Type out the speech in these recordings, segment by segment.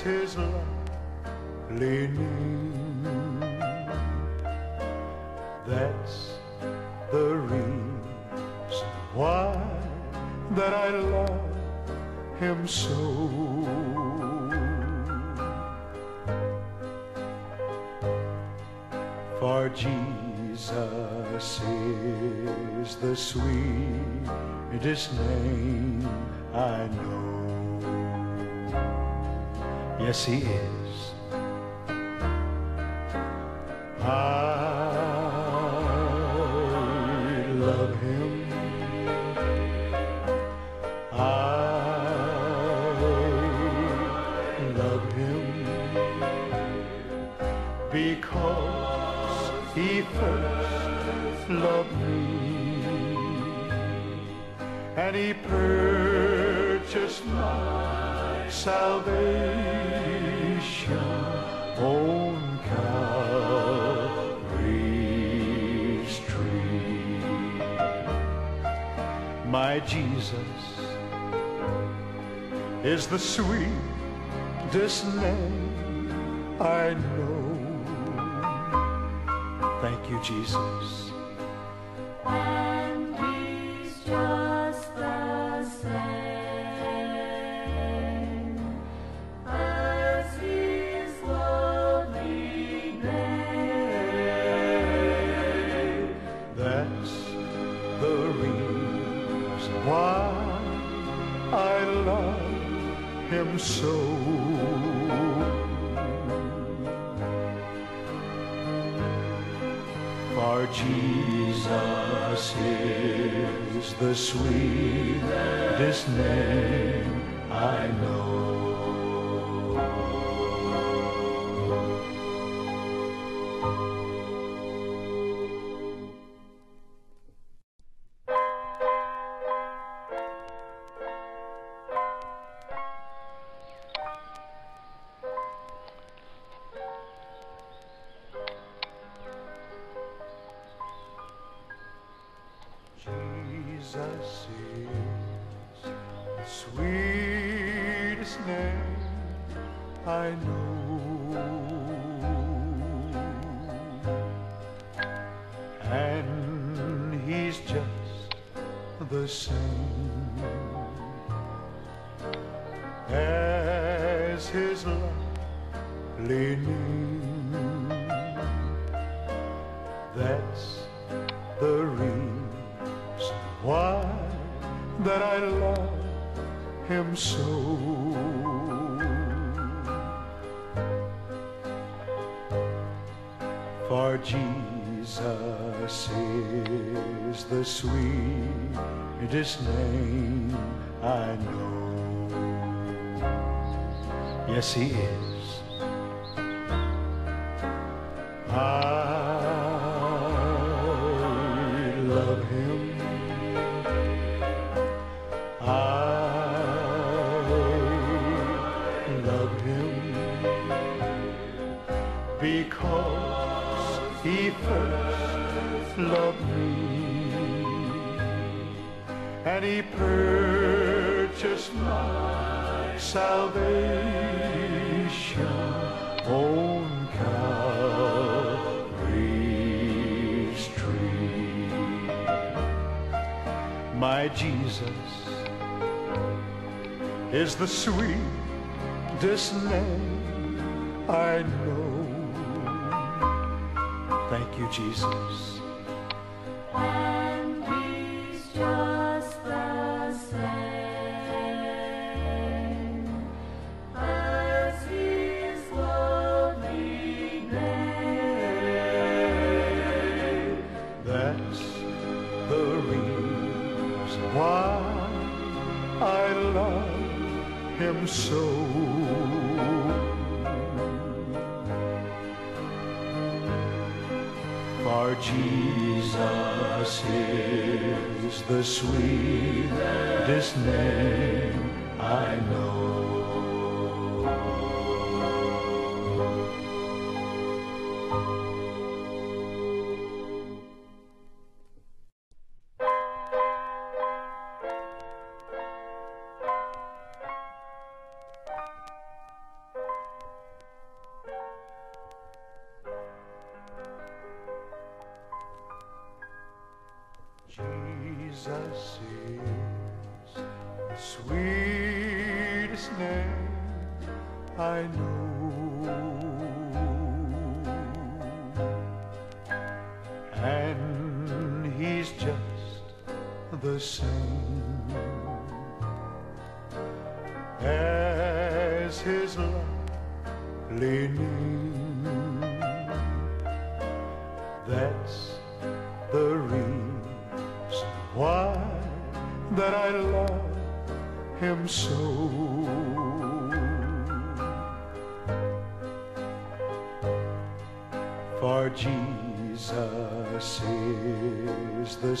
as his lovely name. That's the reason why that I love him so. For Jesus is the sweetest name I know. Yes, he is. I love him. Jesus is the sweetest name I know. Thank you, Jesus. For Jesus is the sweetest name I know. Jesus is sweetest name I know. And he's just the same as his lovely name. For Jesus is the sweetest name I know. Yes, he is. I loved me and he purchased my salvation on Calvary's tree. My Jesus is the sweetest name I know. Thank you, Jesus. And the sweetest name I know. Jesus same as his lovely name. That's the reason why that I love him so. For Jesus is the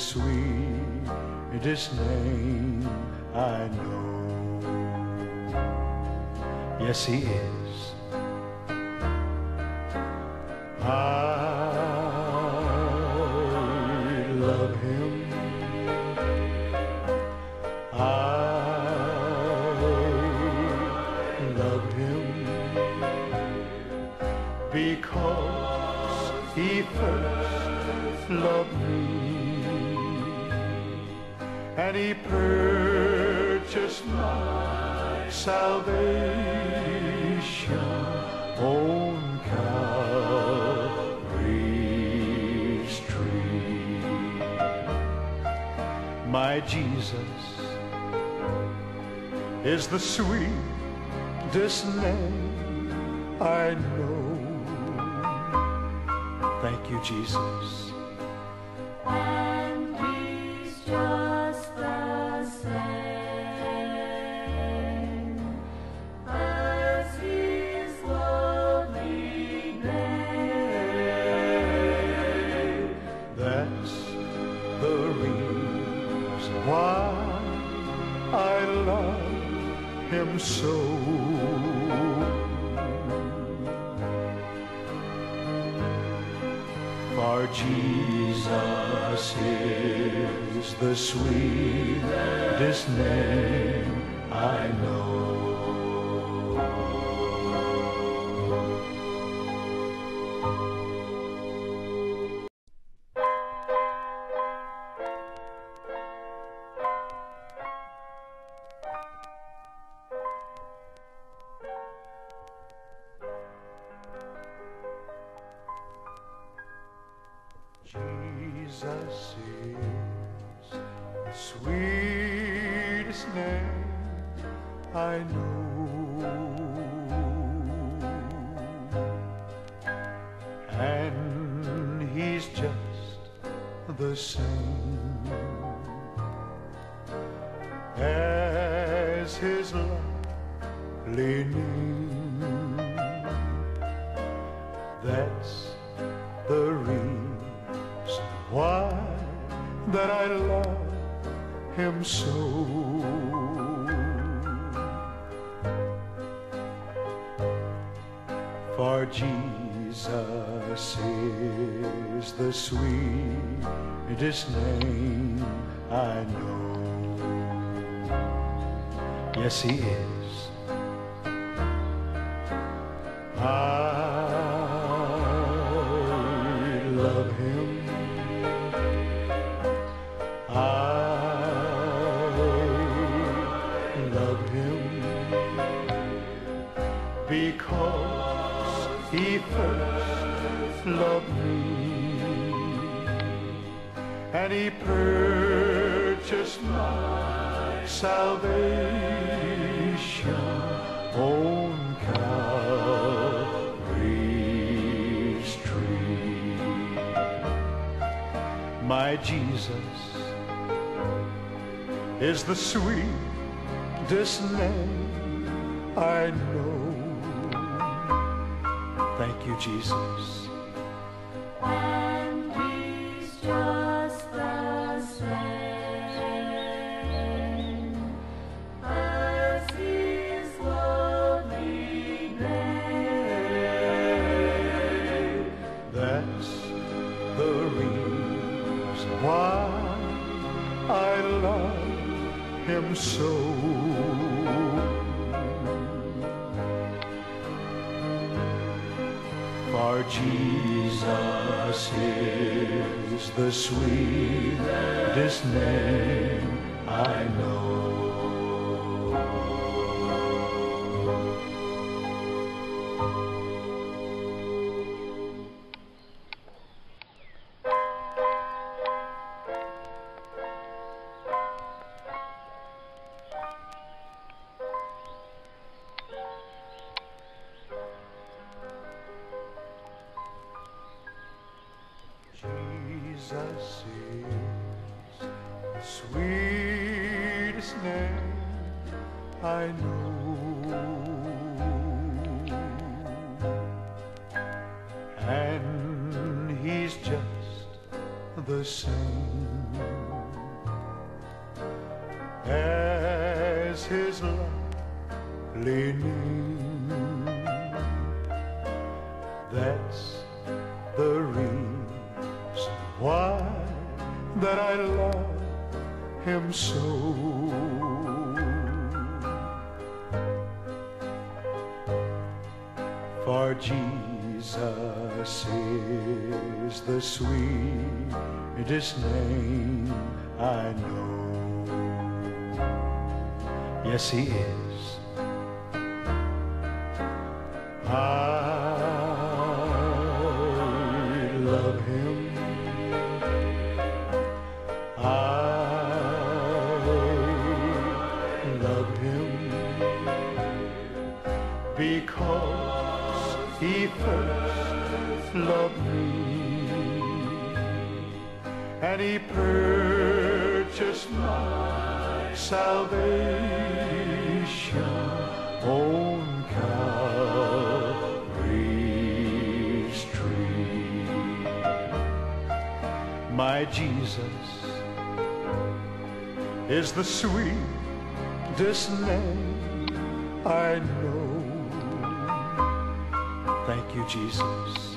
sweetest name I know. Yes, he is. I and he purchased my salvation on Calvary's tree. My Jesus is the sweetest name I know. Thank you, Jesus. Him so. For Jesus is the sweetest name I know. Jesus is the sweetest name I know. And he's just the same as his lovely name. So. For Jesus is the sweetest name I know. Yes, he is. I he first loved me and he purchased my salvation on Calvary's tree. My Jesus is the sweetest name I know. You, Jesus. Sweetest name I know. He's just the same as his lovely. That's the reason why that I love him so. For Jesus is the sweetest name I know. Yes, he is. I and he purchased my salvation on Calvary's tree. My Jesus is the sweetest name I know. Thank you, Jesus.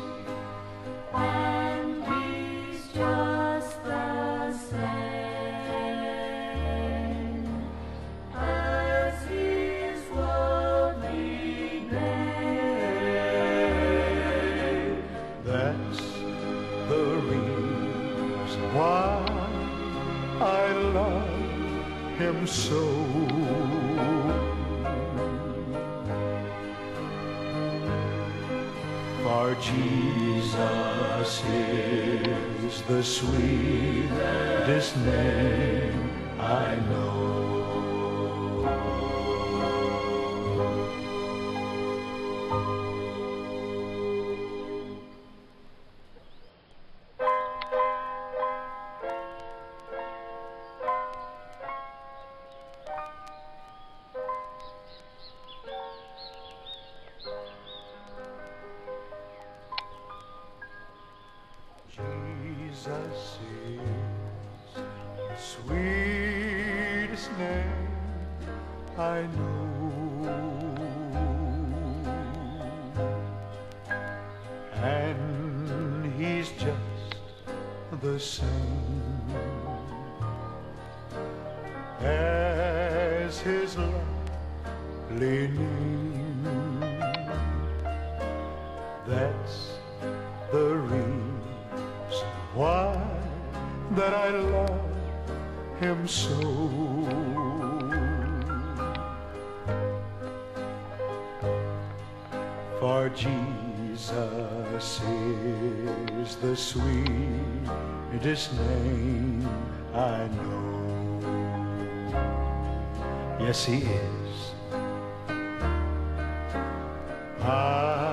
Love him so. For Jesus is the sweetest name I know. Jesus is sweetest name I know. And he's just the same as his lovely name. That's that I love him so. For Jesus is the sweetest name I know. Yes, he is. I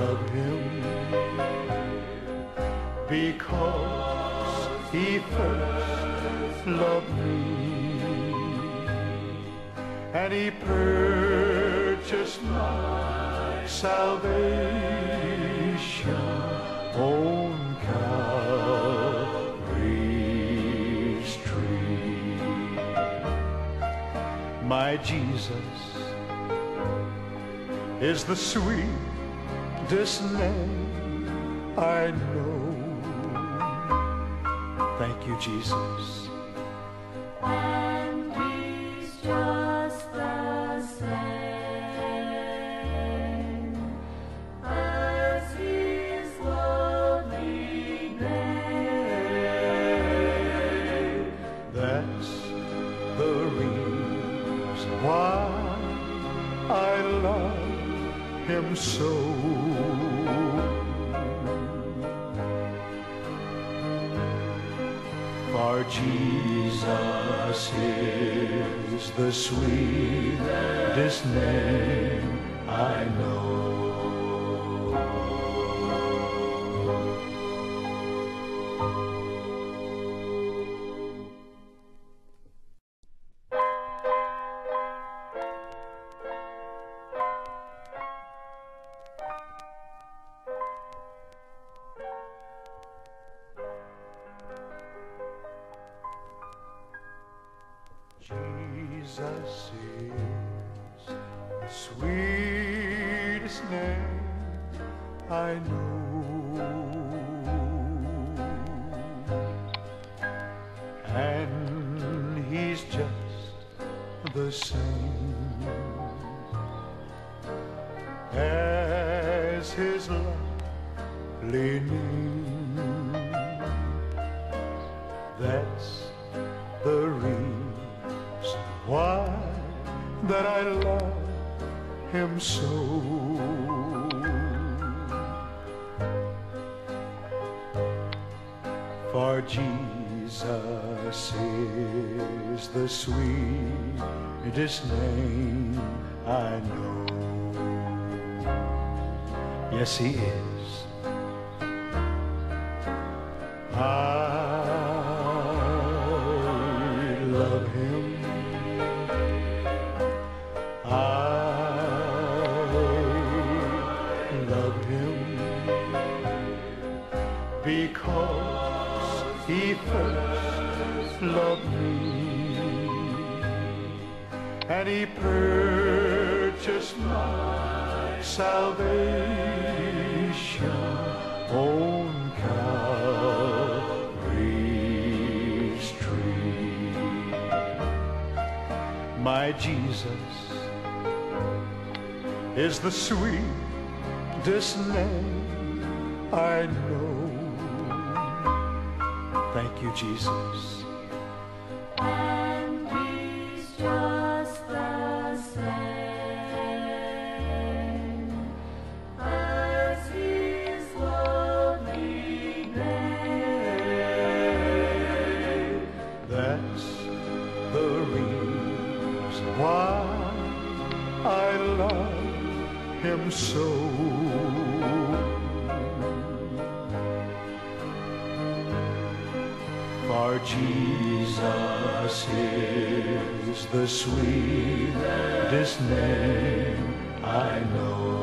love him because he first loved me and he purchased my salvation on Calvary's tree. My Jesus is the sweetest name I know. Thank you, Jesus. And he's just the same as his lovely name. That's the reason why I love him so. Jesus is the sweetest name same as his lovely. Sweetest name I know. Yes, he is. I he purchased my salvation on Calvary's tree. My Jesus is the sweetest name I know. Thank you, Jesus. That's the reason why I love him so. For Jesus is the sweetest name I know.